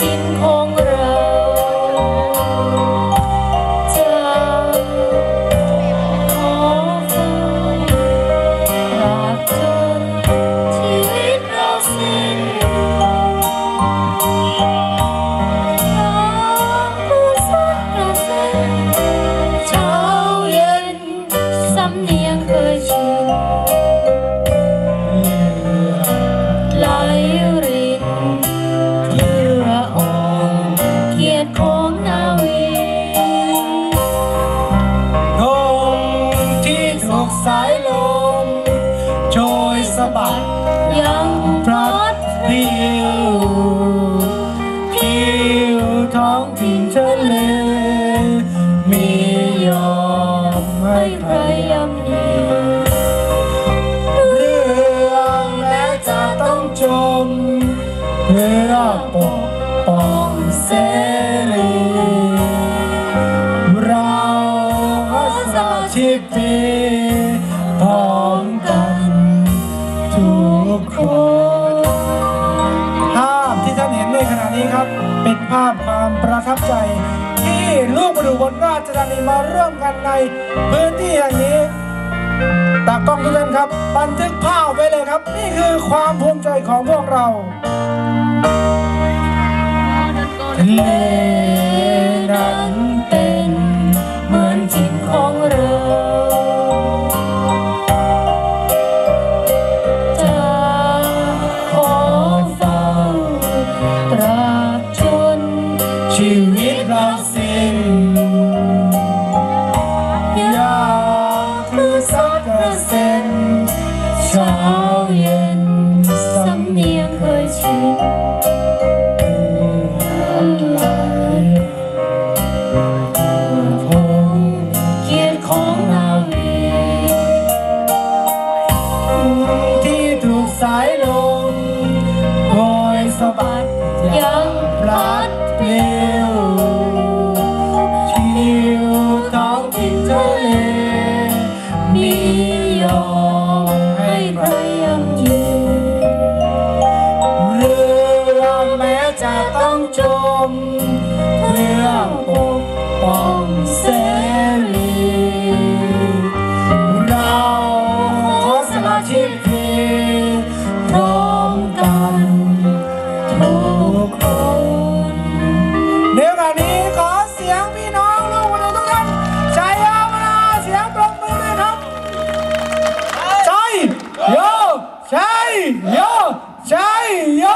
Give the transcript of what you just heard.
ជីនអងរ สายลมโชยสะบัดยังพลัดพริ้วทิวท้องถิ่นทะเลมียอมให้พยายาเรื่องแม้จะต้องจม เพื่อปกป้องเสรีเราก็สาชีพดี ร้อมกันทุกคนภาพที่ท่านเห็นในขณะนี้ครับ เป็นภาพความประทับใจ ที่ลูกมาดูบนราชธานีมาร่วมกันในพื้นที่แห่งนี้ตากล้องทุกท่านครับ บันทึกภาพไว้เลยครับ นี่คือความภูมิใจของพวกเราท ยลมโหยสะบัดยังพลัดเปลิ มเพื่อปกป้องเสรีเราขอสละชีพพีพร้อมกันทุกคนเดี๋ยวกันนี้ขอเสียงพี่น้องลูกมาดูทุกท่านใจยามนาเสียงปรบมือด้วยครับใจโยใจโย